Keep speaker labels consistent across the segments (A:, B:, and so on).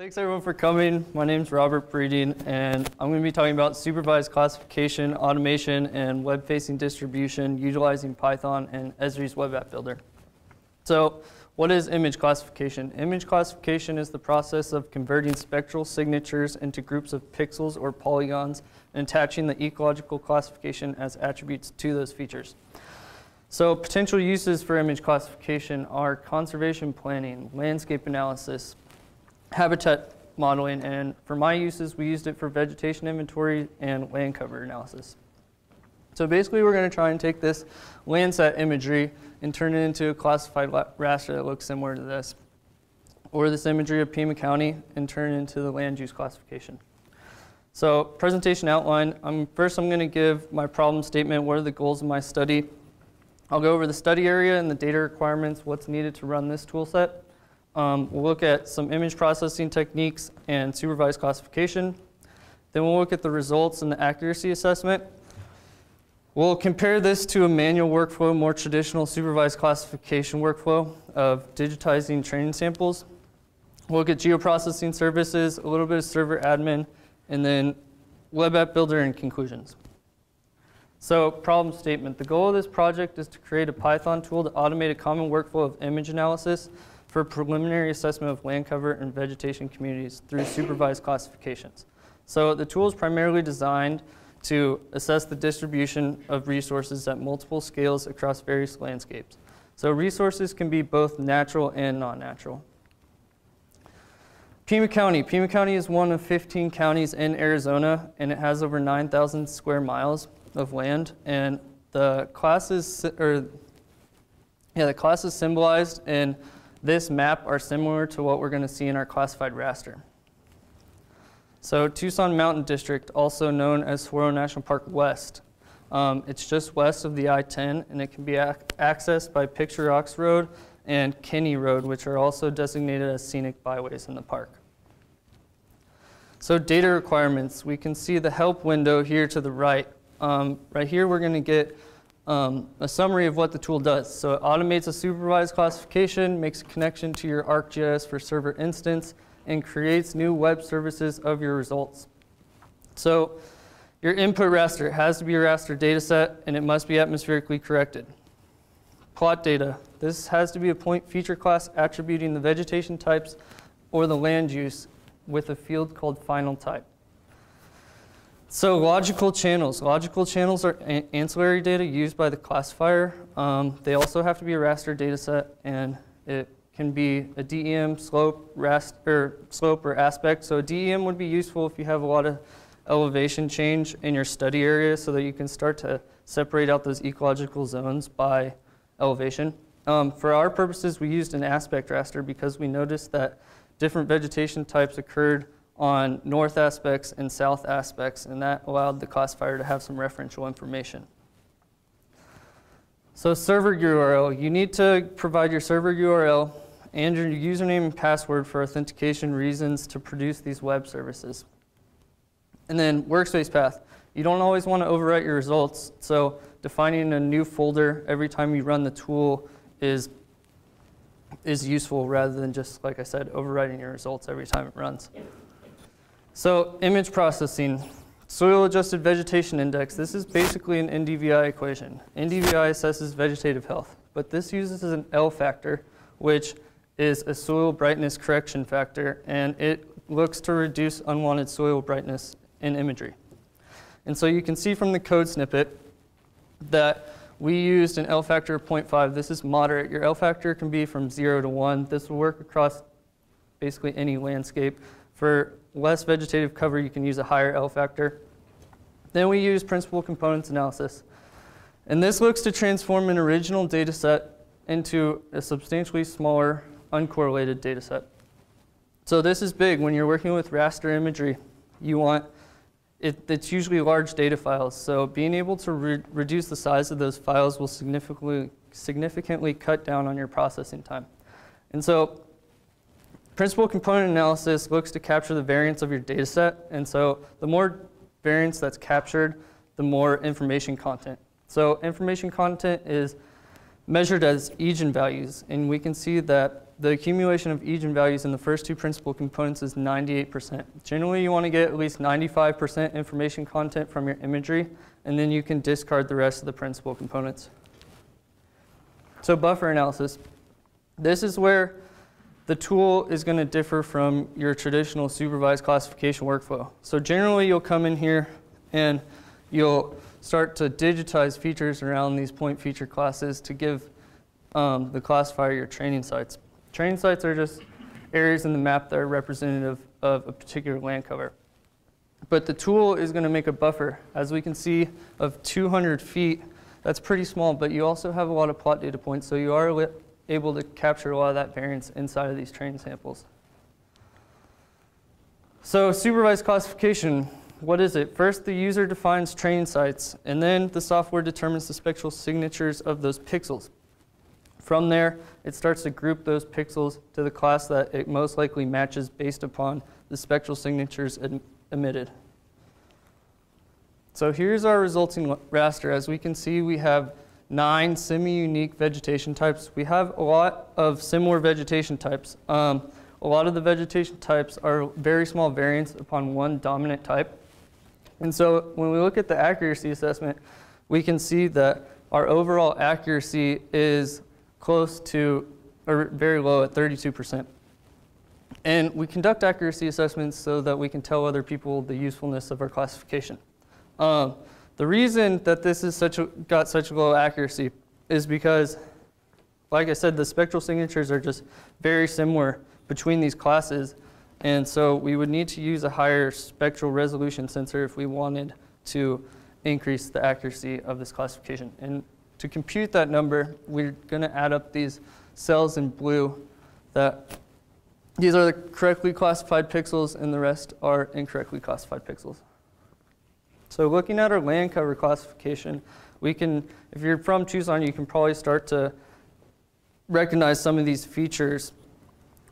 A: Thanks everyone for coming. My name is Robert Breeding, and I'm going to be talking about supervised classification, automation, and web-facing distribution utilizing Python and Esri's Web App Builder. So what is image classification? Image classification is the process of converting spectral signatures into groups of pixels or polygons and attaching the ecological classification as attributes to those features. So potential uses for image classification are conservation planning, landscape analysis, habitat modeling, and for my uses, we used it for vegetation inventory and land cover analysis. So basically, we're going to try and take this Landsat imagery and turn it into a classified raster that looks similar to this. Or this imagery of Pima County and turn it into the land use classification. So presentation outline, um, first I'm going to give my problem statement, what are the goals of my study. I'll go over the study area and the data requirements, what's needed to run this tool set. Um, we'll look at some image processing techniques and supervised classification. Then we'll look at the results and the accuracy assessment. We'll compare this to a manual workflow, more traditional supervised classification workflow of digitizing training samples. We'll look at geoprocessing services, a little bit of server admin, and then web app builder and conclusions. So problem statement. The goal of this project is to create a Python tool to automate a common workflow of image analysis for preliminary assessment of land cover and vegetation communities through supervised classifications. So the tool is primarily designed to assess the distribution of resources at multiple scales across various landscapes. So resources can be both natural and non-natural. Pima County. Pima County is one of 15 counties in Arizona, and it has over 9,000 square miles of land. And the class is, or yeah, the classes symbolized in this map are similar to what we're going to see in our classified raster. So Tucson Mountain District, also known as Saguaro National Park West. Um, it's just west of the I-10, and it can be ac accessed by Picture Rocks Road and Kinney Road, which are also designated as scenic byways in the park. So data requirements, we can see the help window here to the right. Um, right here, we're going to get um, a summary of what the tool does. So it automates a supervised classification, makes a connection to your ArcGIS for server instance, and creates new web services of your results. So your input raster has to be a raster data set, and it must be atmospherically corrected. Plot data. This has to be a point feature class attributing the vegetation types or the land use with a field called final type. So logical channels. Logical channels are ancillary data used by the classifier. Um, they also have to be a raster data set, and it can be a DEM, slope, rast, or slope, or aspect. So a DEM would be useful if you have a lot of elevation change in your study area so that you can start to separate out those ecological zones by elevation. Um, for our purposes, we used an aspect raster because we noticed that different vegetation types occurred on north aspects and south aspects, and that allowed the classifier to have some referential information. So server URL, you need to provide your server URL and your username and password for authentication reasons to produce these web services. And then workspace path. You don't always want to overwrite your results, so defining a new folder every time you run the tool is, is useful rather than just, like I said, overwriting your results every time it runs. So image processing, soil adjusted vegetation index. This is basically an NDVI equation. NDVI assesses vegetative health, but this uses an L factor, which is a soil brightness correction factor, and it looks to reduce unwanted soil brightness in imagery. And so you can see from the code snippet that we used an L factor of 0.5. This is moderate. Your L factor can be from 0 to 1. This will work across basically any landscape. For less vegetative cover, you can use a higher L factor. Then we use principal components analysis. And this looks to transform an original data set into a substantially smaller uncorrelated data set. So this is big. When you're working with raster imagery, you want, it, it's usually large data files. So being able to re reduce the size of those files will significantly, significantly cut down on your processing time. And so Principal component analysis looks to capture the variance of your data set. And so the more variance that's captured, the more information content. So information content is measured as eigenvalues. And we can see that the accumulation of eigenvalues in the first two principal components is 98%. Generally, you want to get at least 95% information content from your imagery, and then you can discard the rest of the principal components. So buffer analysis. This is where the tool is going to differ from your traditional supervised classification workflow. So generally, you'll come in here and you'll start to digitize features around these point feature classes to give um, the classifier your training sites. Training sites are just areas in the map that are representative of a particular land cover. But the tool is going to make a buffer, as we can see, of 200 feet. That's pretty small, but you also have a lot of plot data points, so you are able to capture a lot of that variance inside of these training samples. So supervised classification, what is it? First, the user defines training sites, and then the software determines the spectral signatures of those pixels. From there, it starts to group those pixels to the class that it most likely matches based upon the spectral signatures emitted. So here's our resulting raster. As we can see, we have nine semi-unique vegetation types. We have a lot of similar vegetation types. Um, a lot of the vegetation types are very small variants upon one dominant type. And so when we look at the accuracy assessment, we can see that our overall accuracy is close to, or very low at 32%. And we conduct accuracy assessments so that we can tell other people the usefulness of our classification. Um, the reason that this is such a, got such low accuracy is because, like I said, the spectral signatures are just very similar between these classes. And so we would need to use a higher spectral resolution sensor if we wanted to increase the accuracy of this classification. And to compute that number, we're going to add up these cells in blue that these are the correctly classified pixels and the rest are incorrectly classified pixels. So looking at our land cover classification, we can, if you're from Tucson, you can probably start to recognize some of these features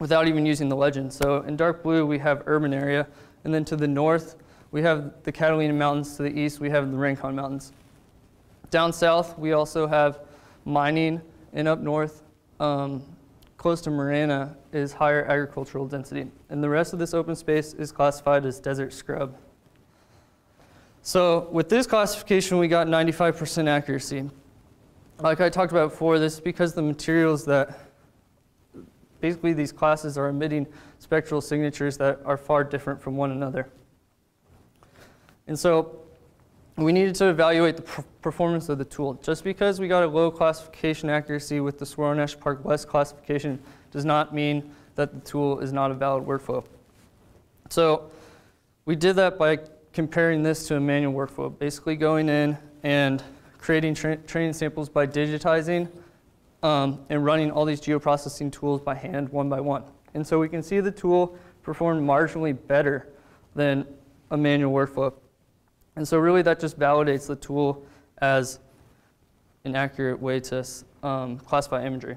A: without even using the legend. So in dark blue, we have urban area, and then to the north, we have the Catalina Mountains. To the east, we have the Rincon Mountains. Down south, we also have mining, and up north, um, close to Marana, is higher agricultural density. And the rest of this open space is classified as desert scrub. So with this classification, we got 95% accuracy. Like I talked about before, this is because the materials that basically these classes are emitting spectral signatures that are far different from one another. And so we needed to evaluate the performance of the tool. Just because we got a low classification accuracy with the Saguaro National Park West classification does not mean that the tool is not a valid workflow. So we did that by comparing this to a manual workflow, basically going in and creating tra training samples by digitizing um, and running all these geoprocessing tools by hand one by one. And so we can see the tool performed marginally better than a manual workflow. And so really that just validates the tool as an accurate way to um, classify imagery.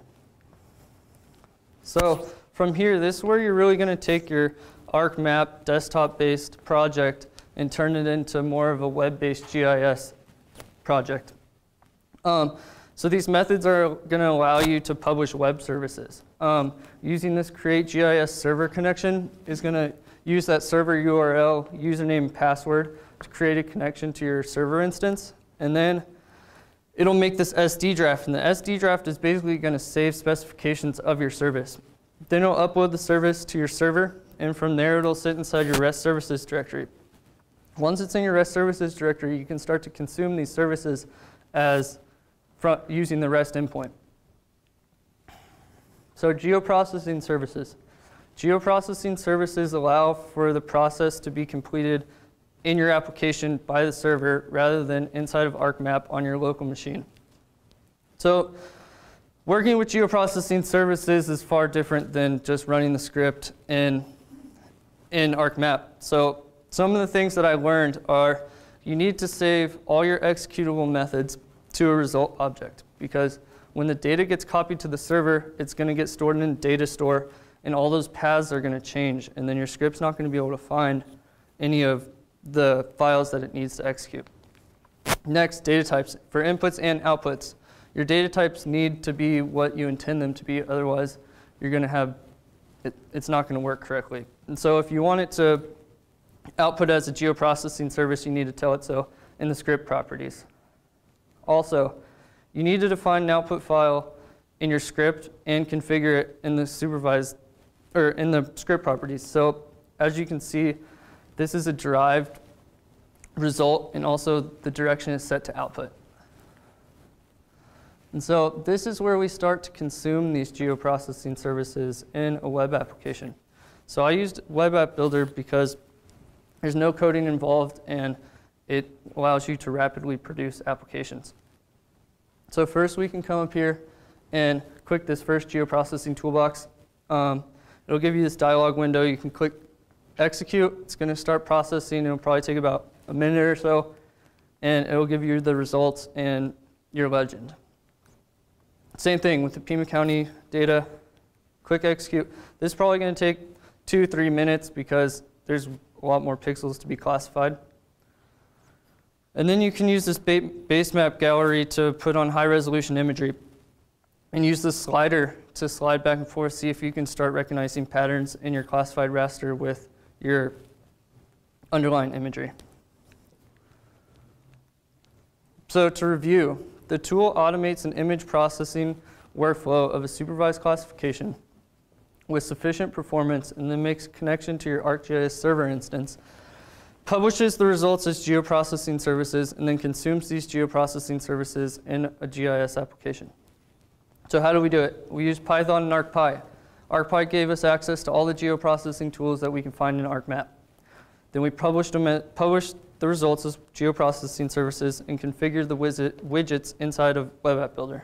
A: So from here, this is where you're really going to take your ArcMap desktop-based project and turn it into more of a web-based GIS project. Um, so these methods are going to allow you to publish web services. Um, using this create GIS server connection is going to use that server URL, username, and password to create a connection to your server instance. And then it'll make this SD draft. And the SD draft is basically going to save specifications of your service. Then it'll upload the service to your server. And from there, it'll sit inside your REST services directory. Once it's in your REST services directory, you can start to consume these services as using the REST endpoint. So geoprocessing services. Geoprocessing services allow for the process to be completed in your application by the server rather than inside of ArcMap on your local machine. So working with geoprocessing services is far different than just running the script in, in ArcMap. So some of the things that I learned are you need to save all your executable methods to a result object because when the data gets copied to the server, it's going to get stored in a data store and all those paths are going to change and then your script's not going to be able to find any of the files that it needs to execute. Next, data types. For inputs and outputs, your data types need to be what you intend them to be, otherwise you're going to have, it, it's not going to work correctly. And so if you want it to output as a geoprocessing service, you need to tell it so in the script properties. Also, you need to define an output file in your script and configure it in the supervised or in the script properties. So as you can see, this is a derived result and also the direction is set to output. And so this is where we start to consume these geoprocessing services in a web application. So I used Web App Builder because there's no coding involved and it allows you to rapidly produce applications. So first we can come up here and click this first geoprocessing toolbox. Um, it'll give you this dialog window. You can click execute. It's going to start processing. It'll probably take about a minute or so, and it'll give you the results and your legend. Same thing with the Pima County data. Click execute. This is probably going to take two, three minutes because there's a lot more pixels to be classified. And then you can use this base map gallery to put on high resolution imagery and use the slider to slide back and forth, see if you can start recognizing patterns in your classified raster with your underlying imagery. So to review, the tool automates an image processing workflow of a supervised classification with sufficient performance and then makes connection to your ArcGIS server instance publishes the results as geoprocessing services, and then consumes these geoprocessing services in a GIS application. So how do we do it? We use Python and ArcPy. ArcPy gave us access to all the geoprocessing tools that we can find in ArcMap. Then we published, them, published the results as geoprocessing services and configured the widgets inside of Web App Builder.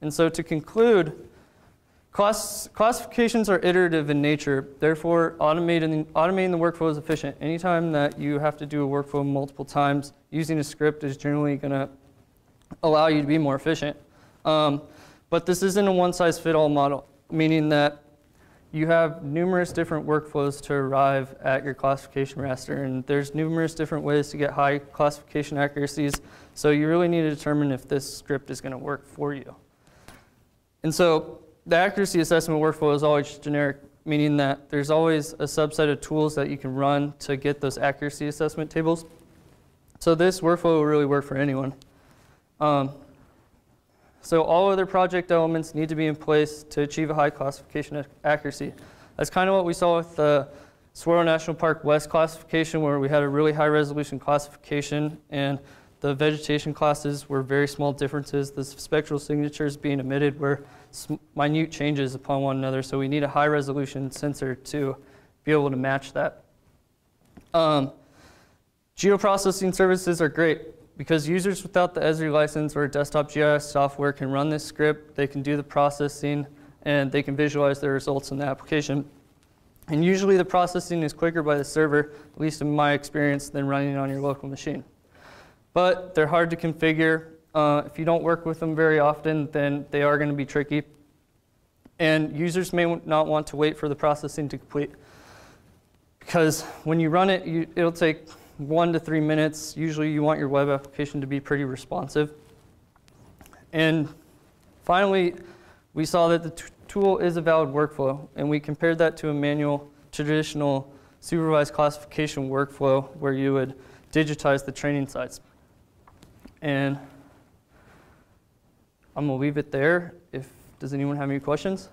A: And so to conclude, Class, classifications are iterative in nature, therefore automating, automating the workflow is efficient. Anytime that you have to do a workflow multiple times, using a script is generally going to allow you to be more efficient. Um, but this isn't a one-size-fit-all model, meaning that you have numerous different workflows to arrive at your classification raster, and there's numerous different ways to get high classification accuracies, so you really need to determine if this script is going to work for you. And so the accuracy assessment workflow is always generic, meaning that there's always a subset of tools that you can run to get those accuracy assessment tables. So this workflow will really work for anyone. Um, so all other project elements need to be in place to achieve a high classification accuracy. That's kind of what we saw with the Saguaro National Park West classification where we had a really high resolution classification and the vegetation classes were very small differences. The spectral signatures being emitted were minute changes upon one another, so we need a high resolution sensor to be able to match that. Um, geoprocessing services are great because users without the Esri license or desktop GIS software can run this script, they can do the processing, and they can visualize their results in the application. And usually the processing is quicker by the server, at least in my experience, than running on your local machine. But they're hard to configure uh, if you don't work with them very often, then they are going to be tricky. And users may not want to wait for the processing to complete. Because when you run it, you, it'll take one to three minutes. Usually you want your web application to be pretty responsive. And finally, we saw that the tool is a valid workflow, and we compared that to a manual, traditional supervised classification workflow where you would digitize the training sites. And I'm going to leave it there. If Does anyone have any questions?